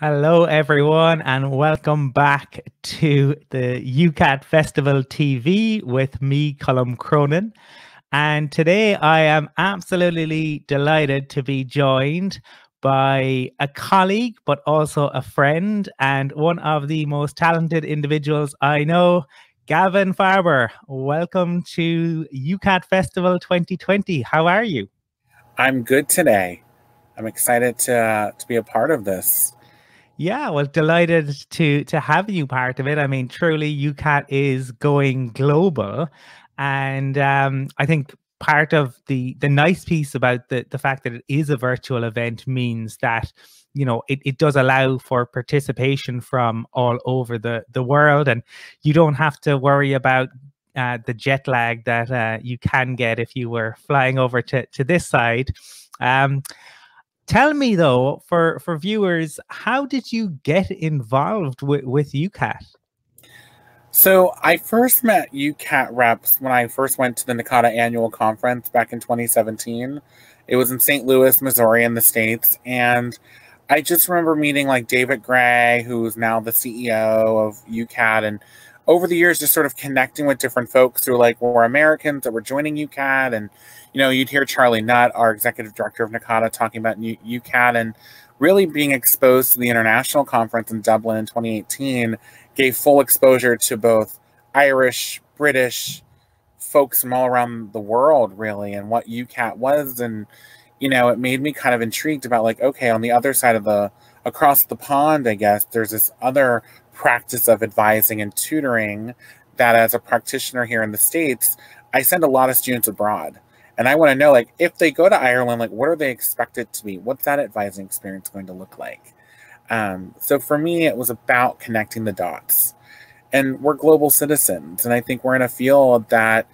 Hello, everyone, and welcome back to the UKAT Festival TV with me, Colm Cronin. And today I am absolutely delighted to be joined by a colleague, but also a friend and one of the most talented individuals I know, Gavin Farber. Welcome to UKAT Festival 2020. How are you? I'm good today. I'm excited to uh, to be a part of this. Yeah, well, delighted to to have you part of it. I mean, truly, UKAT is going global, and um, I think part of the the nice piece about the the fact that it is a virtual event means that you know it, it does allow for participation from all over the the world, and you don't have to worry about uh, the jet lag that uh, you can get if you were flying over to to this side. Um, Tell me though, for for viewers, how did you get involved with with UKAT? So I first met UKAT reps when I first went to the NACADA annual conference back in 2017. It was in St. Louis, Missouri, in the states, and I just remember meeting like David Gray, who's now the CEO of UKAT, and over the years, just sort of connecting with different folks who like were Americans that were joining UKAT and you know, you'd hear Charlie Nutt, our executive director of NACADA, talking about UKAT and really being exposed to the international conference in Dublin in 2018 gave full exposure to both Irish, British folks from all around the world, really, and what UKAT was. And, you know, it made me kind of intrigued about, like, okay, on the other side of the, across the pond, I guess, there's this other practice of advising and tutoring that as a practitioner here in the States, I send a lot of students abroad. And I want to know, like, if they go to Ireland, like, what are they expected to be? What's that advising experience going to look like? Um, so for me, it was about connecting the dots. And we're global citizens. And I think we're in a field that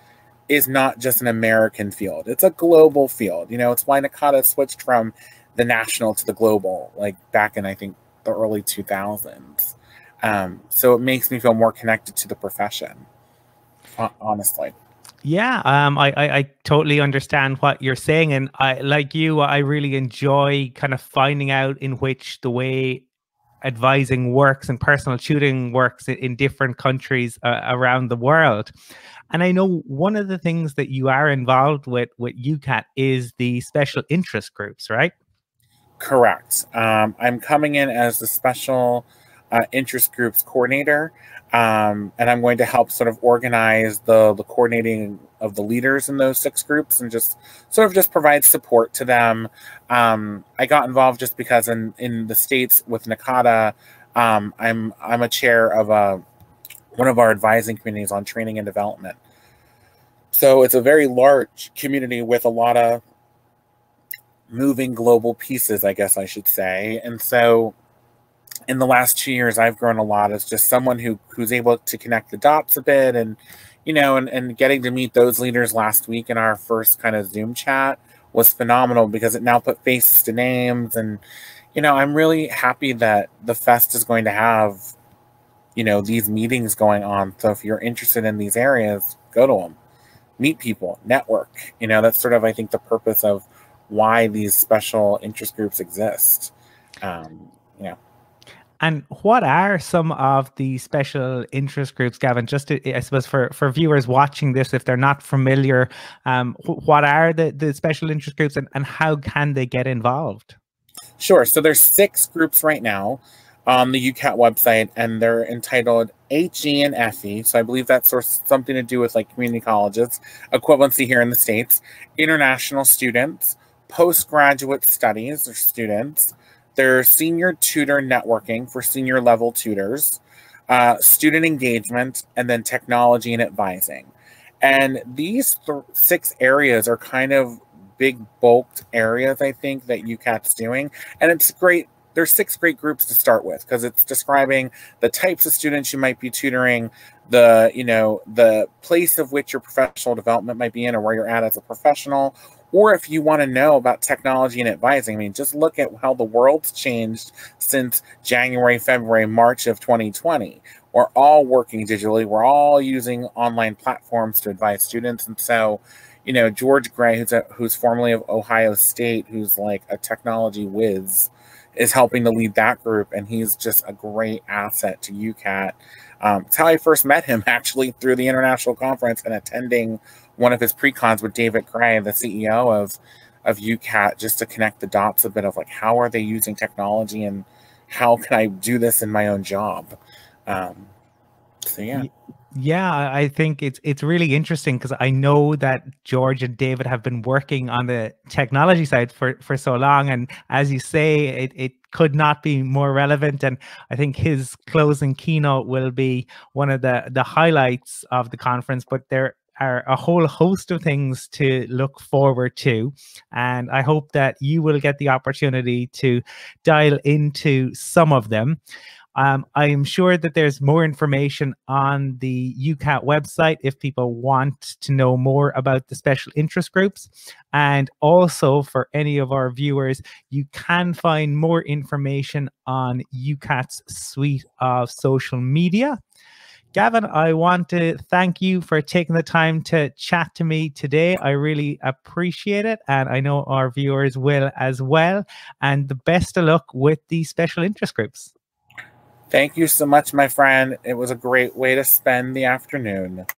is not just an American field, it's a global field. You know, it's why NACADA switched from the national to the global, like back in, I think, the early 2000s. Um, so it makes me feel more connected to the profession, honestly. Yeah, um, I, I, I totally understand what you're saying, and I like you. I really enjoy kind of finding out in which the way advising works and personal tutoring works in, in different countries uh, around the world. And I know one of the things that you are involved with with UKAT is the special interest groups, right? Correct. Um, I'm coming in as the special uh, interest groups coordinator. Um, and I'm going to help sort of organize the, the coordinating of the leaders in those six groups and just sort of just provide support to them. Um, I got involved just because in, in the States with NACADA, um, I'm, I'm a chair of a, one of our advising communities on training and development. So it's a very large community with a lot of moving global pieces, I guess I should say. And so in the last two years I've grown a lot as just someone who who's able to connect the dots a bit and you know and, and getting to meet those leaders last week in our first kind of Zoom chat was phenomenal because it now put faces to names. And you know I'm really happy that the fest is going to have you know these meetings going on. So if you're interested in these areas go to them meet people network. You know that's sort of I think the purpose of why these special interest groups exist. Um, you know and what are some of the special interest groups, Gavin? Just to, I suppose for, for viewers watching this, if they're not familiar, um, what are the, the special interest groups and, and how can they get involved? Sure. So there's six groups right now on the UKAT website, and they're entitled HE and FE. So I believe that's something to do with like community colleges, equivalency here in the States, international students, postgraduate studies or students, there's senior tutor networking for senior level tutors, uh, student engagement, and then technology and advising. And these th- six areas are kind of big bulked areas, I think, that UKAT's doing. And it's great. There's six great groups to start with because it's describing the types of students you might be tutoring, the you know the place of which your professional development might be in, or where you're at as a professional, or if you want to know about technology and advising, I mean, just look at how the world's changed since January, February, March of 2020. We're all working digitally. We're all using online platforms to advise students. And so, you know, George Gray, who's, a, who's formerly of Ohio State, who's like a technology whiz, is helping to lead that group, and he's just a great asset to UKAT. Um, it's how I first met him actually through the international conference and attending one of his pre-cons with David Gray, the CEO of of UKAT, just to connect the dots a bit of like how are they using technology and how can I do this in my own job. Um, so yeah. Yeah, I think it's it's really interesting because I know that George and David have been working on the technology side for for so long, and as you say, it it could not be more relevant. And I think his closing keynote will be one of the the highlights of the conference. But there are a whole host of things to look forward to. And I hope that you will get the opportunity to dial into some of them. Um, I am sure that there's more information on the UKAT website if people want to know more about the special interest groups. And also for any of our viewers, you can find more information on UKAT's suite of social media. Gavin, I want to thank you for taking the time to chat to me today. I really appreciate it. And I know our viewers will as well. And the best of luck with the special interest groups. Thank you so much, my friend. It was a great way to spend the afternoon.